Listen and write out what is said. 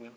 week.